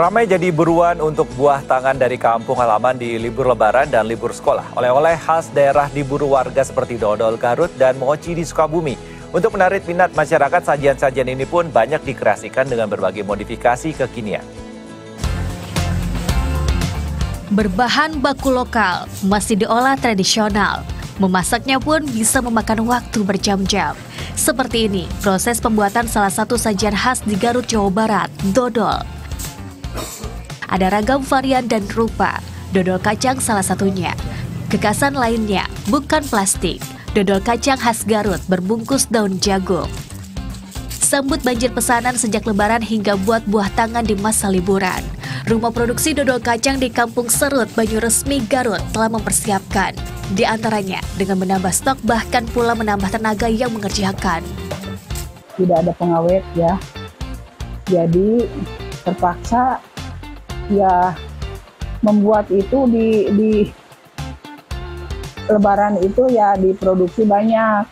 Ramai jadi buruan untuk buah tangan dari kampung halaman di libur lebaran dan libur sekolah. Oleh-oleh khas daerah diburu warga seperti dodol Garut dan mochi di Sukabumi. Untuk menarik minat masyarakat, sajian-sajian ini pun banyak dikreasikan dengan berbagai modifikasi kekinian. Berbahan baku lokal, masih diolah tradisional. Memasaknya pun bisa memakan waktu berjam-jam. Seperti ini, proses pembuatan salah satu sajian khas di Garut, Jawa Barat, dodol. Ada ragam varian dan rupa, dodol kacang salah satunya. Kekasan lainnya bukan plastik, dodol kacang khas Garut berbungkus daun jagung. Sambut banjir pesanan sejak lebaran hingga buat buah tangan di masa liburan. Rumah produksi dodol kacang di Kampung Serut, Banyuresmi, Garut telah mempersiapkan. Di antaranya dengan menambah stok bahkan pula menambah tenaga yang mengerjakan. Tidak ada pengawet ya. Jadi terpaksa ya membuat itu di, di lebaran itu ya diproduksi banyak.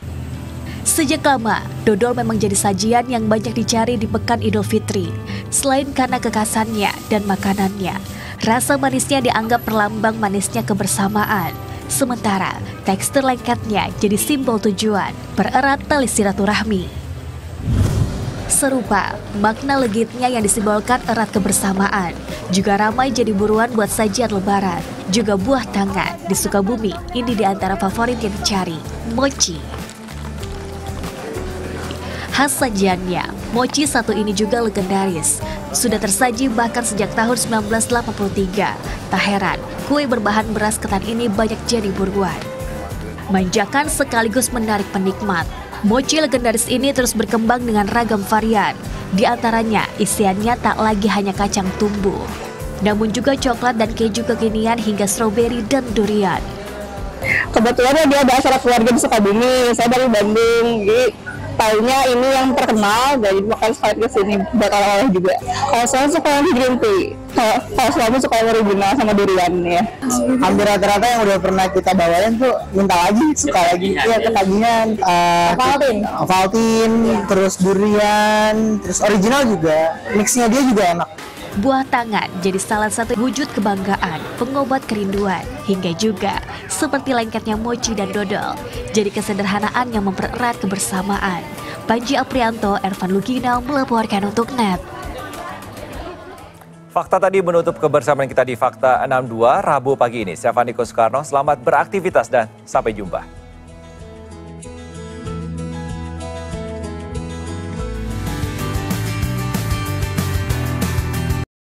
Sejak lama, dodol memang jadi sajian yang banyak dicari di pekan Idul Fitri. Selain karena kekasannya dan makanannya, rasa manisnya dianggap perlambang manisnya kebersamaan. Sementara, tekstur lengketnya jadi simbol tujuan, pererat tali silaturahmi. Serupa, makna legitnya yang disimbolkan erat kebersamaan juga ramai jadi buruan buat sajian lebaran. Juga buah tangan di Sukabumi, ini di antara favorit yang dicari, mochi. Khas sajiannya, mochi satu ini juga legendaris. Sudah tersaji bahkan sejak tahun 1983. Tak heran, kue berbahan beras ketan ini banyak jadi buruan. Manjakan sekaligus menarik penikmat. Mochi legendaris ini terus berkembang dengan ragam varian. Di antaranya, isiannya tak lagi hanya kacang tumbuh, namun juga coklat dan keju kekinian hingga stroberi dan durian. Kebetulan dia ada acara keluarga di Sukabumi, saya dari Bandung, jadi tahunya ini yang terkenal, jadi makanya sekali ke sini bakal oleh juga. Kalau saya suka yang green tea, kalau suami suka yang original sama durian ya. Hampir rata-rata yang udah pernah kita bawain tuh minta lagi, suka lagi. Iya ketagihan. Uh, Valtin. Valtin, terus durian, terus original juga. Mixnya dia juga enak. Buah tangan jadi salah satu wujud kebanggaan, pengobat kerinduan, hingga juga seperti lengketnya mochi dan dodol, jadi kesederhanaan yang mempererat kebersamaan. Panji Aprianto, Ervan Lugina melaporkan untuk NET. Fakta tadi menutup kebersamaan kita di Fakta 62 Rabu pagi ini. Saya Fandiko Soekarno, selamat beraktivitas dan sampai jumpa.